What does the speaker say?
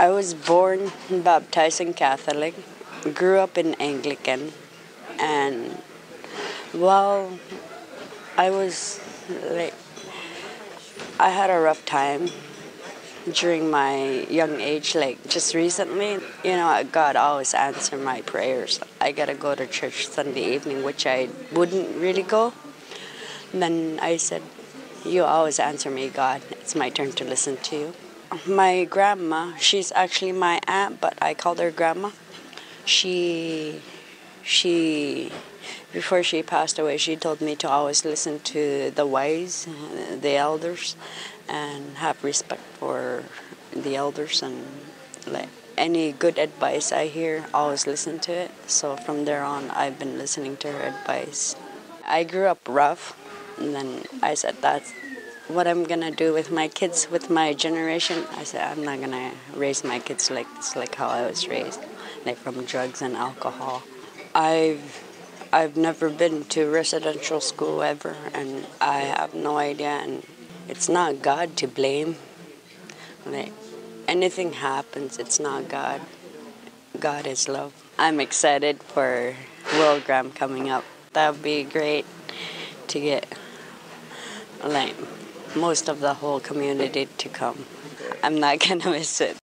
I was born baptized in Catholic, grew up in Anglican, and well, I was like, I had a rough time during my young age, like just recently. You know, God always answer my prayers. I gotta go to church Sunday evening, which I wouldn't really go. And then I said, You always answer me, God. It's my turn to listen to you. My grandma, she's actually my aunt, but I called her grandma. She, she, before she passed away, she told me to always listen to the wise, the elders, and have respect for the elders and like any good advice I hear, always listen to it. So from there on, I've been listening to her advice. I grew up rough, and then I said that's what I'm gonna do with my kids, with my generation. I said I'm not gonna raise my kids like this, like how I was raised, like from drugs and alcohol. I've I've never been to residential school ever, and I have no idea. And it's not God to blame. Like anything happens, it's not God. God is love. I'm excited for Will Graham coming up. That would be great to get like most of the whole community to come. I'm not gonna miss it.